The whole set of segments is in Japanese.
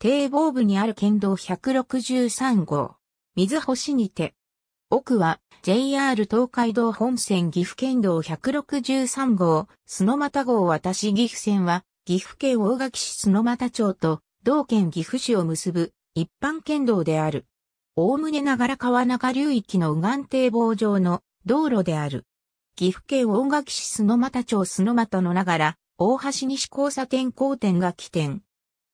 堤防部にある県道163号。水星にて。奥は JR 東海道本線岐阜県道163号、須野又号渡し岐阜線は岐阜県大垣市須野又町と同県岐阜市を結ぶ一般県道である。大宗長良川中流域の右岸堤防上の道路である。岐阜県大垣市須野又町須野又の長良、大橋西交差点交点が起点。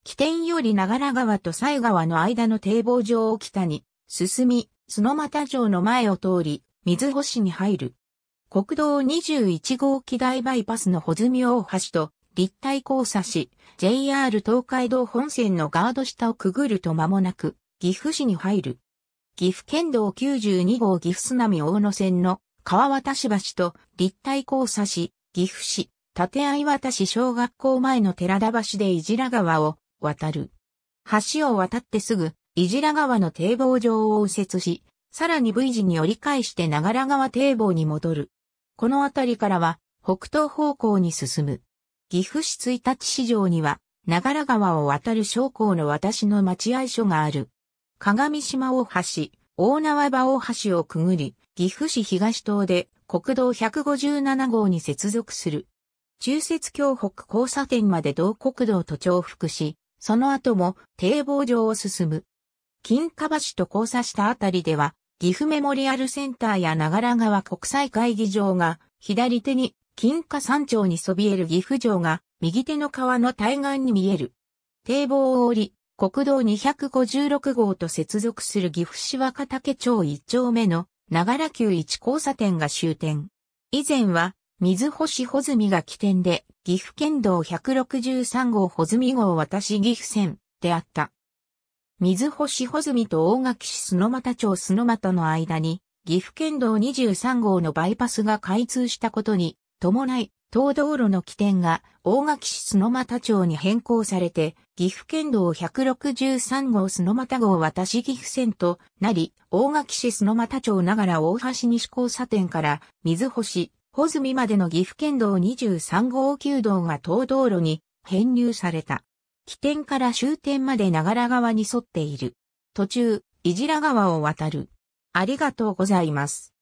起点より長良川と西川の間の堤防上を北に進み、須野又城の前を通り、水星に入る。国道21号機大バイパスの穂積大橋と立体交差し、JR 東海道本線のガード下をくぐると間もなく、岐阜市に入る。岐阜県道92号岐阜津波大野線の川渡し橋と立体交差し、岐阜市、立相渡し小学校前の寺田橋でいじら川を渡る。橋を渡ってすぐ、いじら川の堤防上を右折し、さらに V 字に折り返して長良川堤防に戻る。この辺りからは北東方向に進む。岐阜市1日市場には長良川を渡る商工の私の待合所がある。鏡島大橋、大縄場大橋をくぐり、岐阜市東東で国道157号に接続する。中節橋北交差点まで同国道と重複し、その後も堤防上を進む。金華橋と交差したあたりでは、岐阜メモリアルセンターや長良川国際会議場が、左手に金華山頂にそびえる岐阜城が、右手の川の対岸に見える。堤防を降り、国道256号と接続する岐阜市若竹町1丁目の長良急一交差点が終点。以前は水星穂積が起点で岐阜県道163号穂積号渡し岐阜線であった。水星穂積と大垣市須野又町須野又の間に岐阜県道23号のバイパスが開通したことに伴い当道路の起点が大垣市須野又町に変更されて、岐阜県道163号須野又号渡し岐阜線となり、大垣市須野又町ながら大橋西交差点から水星、穂積までの岐阜県道23号旧道が東道路に編入された。起点から終点まで長良川に沿っている。途中、いじら川を渡る。ありがとうございます。